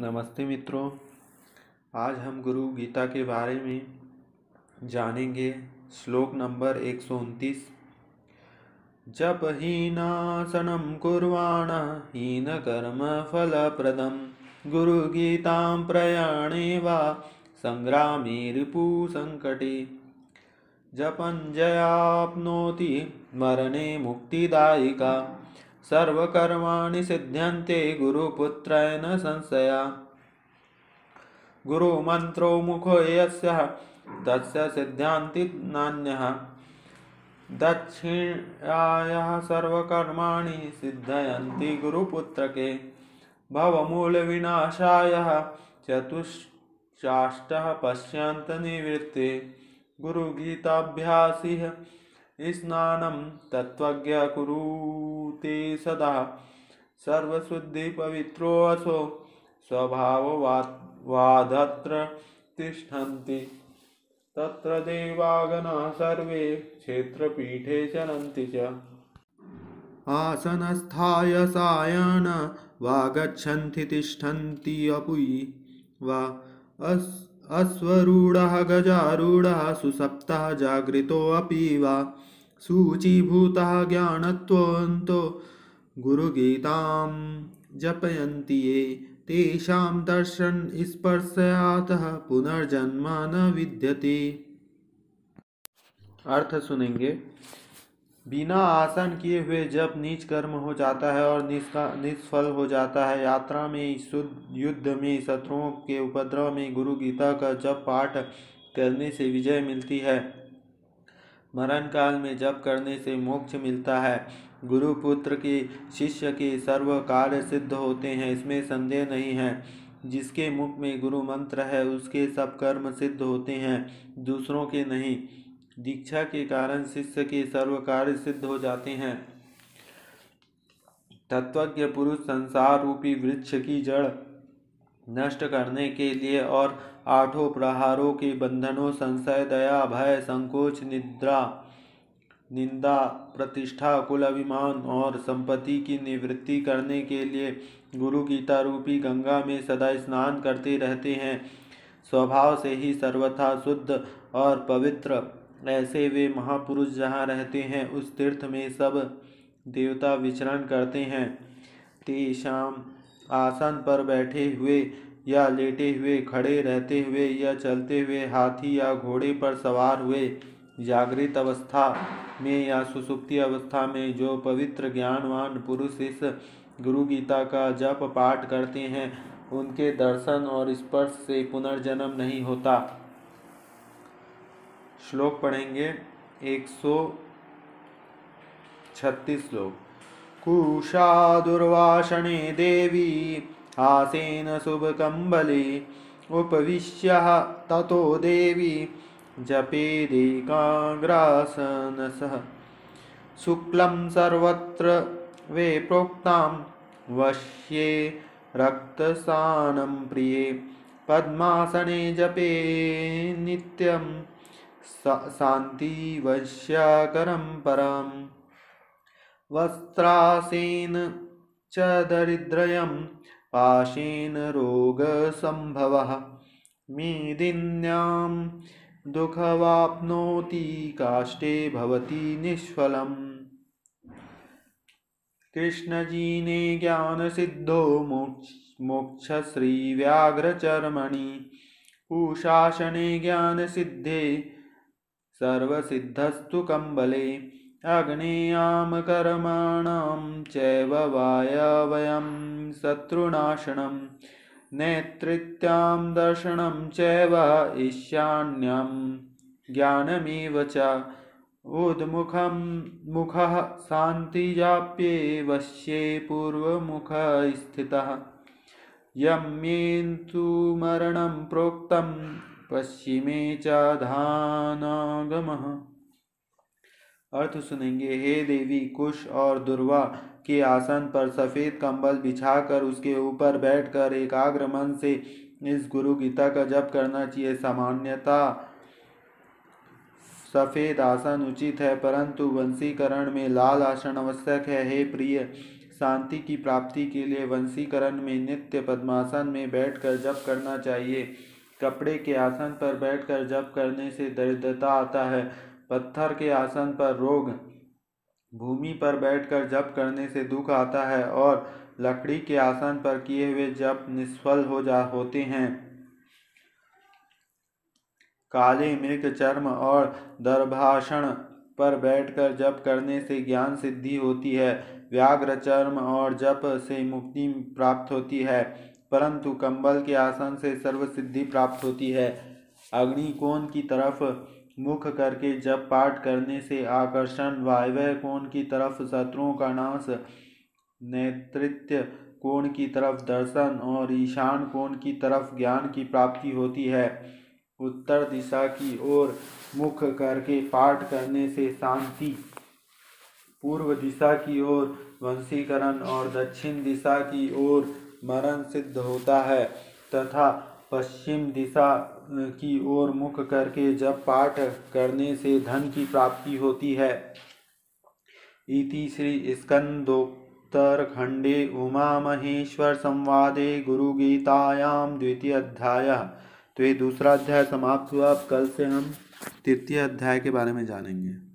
नमस्ते मित्रों, आज हम गुरु गीता के बारे में जानेंगे, श्लोक नंबर एक सौ उनतीस। जप हीनासनं कुर्वाण हीनकर्म गुरु गीता प्रयाणे वा सङ्ग्रामे जपन जपञ्जयाप्नोति मरणे मुक्तिदायिका। सर्वकर्माणि सिद्ध्यन्ते गुरुपुत्रेण संशया। गुरुमन्त्रो मुखो यस्य, तस्य सिद्ध्यान्ति नान्यः। दक्षिणायाः सर्वकर्माणि सिद्धयन्ति गुरुपुत्रके। भवमूलविनाशाय चतुश्चाष्टः पश्यन्तनिवृत्ते गुरुगीताभ्यासिः स्नानं तत्त्वज्ञ कुरुते सदा। सर्वशुद्धिपवित्रोऽसो स्वभाववादत्र तिष्ठन्ति। तत्र देवागणाः सर्वे क्षेत्रपीठे चरन्ति च। आसनस्थाय सायन वा गच्छन्ति तिष्ठन्ति अपुयि वा अस् अश्वरूढः गजारूढः सुसप्तः जागृतोऽपि वा। शुचीभूतः ज्ञानत्वन्तो गुरुगीतां जपयन्ति ये। तेषां दर्शनस्पर्शयातः पुनर्जन्म न विद्यते। अर्थ सुनेंगे। बिना आसन किए हुए जब नीच कर्म हो जाता है और निष्फल हो जाता है। यात्रा में युद्ध में, शत्रुओं के उपद्रव में गुरु गीता का जब पाठ करने से विजय मिलती है। मरण काल में जप करने से मोक्ष मिलता है। गुरुपुत्र के शिष्य के सर्व कार्य सिद्ध होते हैं, इसमें संदेह नहीं है। जिसके मुख में गुरु मंत्र है, उसके सब कर्म सिद्ध होते हैं, दूसरों के नहीं। दीक्षा के कारण शिष्य के सर्व कार्य सिद्ध हो जाते हैं। तत्वज्ञ पुरुष संसार रूपी वृक्ष की जड़ नष्ट करने के लिए और आठों प्रहारों के बंधनों, संशय, दया, भय, संकोच, निद्रा, निंदा, प्रतिष्ठा, कुल अभिमान और संपत्ति की निवृत्ति करने के लिए गुरु गीता रूपी गंगा में सदा स्नान करते रहते हैं। स्वभाव से ही सर्वथा शुद्ध और पवित्र, ऐसे वे महापुरुष जहाँ रहते हैं, उस तीर्थ में सब देवता विचरण करते हैं। तेषाम आसन पर बैठे हुए या लेटे हुए, खड़े रहते हुए या चलते हुए, हाथी या घोड़े पर सवार हुए, जागृत अवस्था में या सुसुप्ति अवस्था में जो पवित्र ज्ञानवान पुरुष इस गुरु गीता का जप पाठ करते हैं, उनके दर्शन और स्पर्श से पुनर्जन्म नहीं होता। श्लोक पढ़ेंगे, एक सौ छत्तीस श्लोक। कुशा दुर्वासने देवी आसेन शुभकम्बले उपविश्य ततो देवी जपेदेकाग्रासनसः शुक्लं सर्वत्र वे प्रोक्तां वश्ये रक्तसानं प्रिये पद्मासने जपे नित्यं शान्तिवश्यकरं परम् वस्त्रासेन च दरिद्रयं, पाशेन रोगसम्भवः। मेदिन्यां दुःखवाप्नोति, काष्ठे भवति निष्फलम्। कृष्णजी ने ज्ञानसिद्धो, मोक्ष, मोक्षश्रीव्याघ्रचर्मणि। कुशासने ज्ञानसिद्धे, सर्वसिद्धस्तु कम्बले। अग्नेयां कर्माणां चैव वायवयं शत्रुनाशनं। नेतृत्यां दर्शनं चैव ईशान्यं। ज्ञानमेव च उद्मुखं मुखः शान्तिजाप्ये वश्ये पूर्वमुखस्थितः यम्येन्तु मरणं प्रोक्तं पश्चिमे च धानागमः। अर्थ सुनेंगे, हे देवी, कुश और दुर्वा के आसन पर सफ़ेद कंबल बिछाकर उसके ऊपर बैठकर एकाग्र मन से इस गुरु गीता का जप करना चाहिए। सामान्यता सफ़ेद आसन उचित है, परंतु वंशीकरण में लाल आसन आवश्यक है। हे प्रिय, शांति की प्राप्ति के लिए वंशीकरण में नित्य पद्मासन में बैठकर जप करना चाहिए। कपड़े के आसन पर बैठकर जप करने से दरिद्रता आता है। पत्थर के आसन पर रोग भूमि पर बैठकर जप करने से दुख आता है और लकड़ी के आसन पर किए हुए जप निष्फल हो जा, होते हैं। काले मृग चर्म और दर्भाषण पर बैठकर जप करने से ज्ञान सिद्धि होती है। व्याघ्र चर्म और जप से मुक्ति प्राप्त होती है, परंतु कंबल के आसन से सर्व सिद्धि प्राप्त होती है। अग्नि कोण की तरफ़ मुख करके जब पाठ करने से आकर्षण, वायव्य कोण की तरफ़ शत्रुओं का नाश, नेतृत्व कोण की तरफ़ दर्शन और ईशान कोण की तरफ़ ज्ञान की प्राप्ति होती है। उत्तर दिशा की ओर मुख करके पाठ करने से शांति। पूर्व दिशा की ओर वंशीकरण और दक्षिण दिशा की ओर मरण सिद्ध होता है तथा पश्चिम दिशा की ओर मुख करके जब पाठ करने से धन की प्राप्ति होती है। इति श्री स्कंदोत्तर खंडे उमा महेश्वर संवादे गुरु गीतायाम द्वितीय अध्याय। तो ये दूसरा अध्याय समाप्त हुआ। अब कल से हम तृतीय अध्याय के बारे में जानेंगे।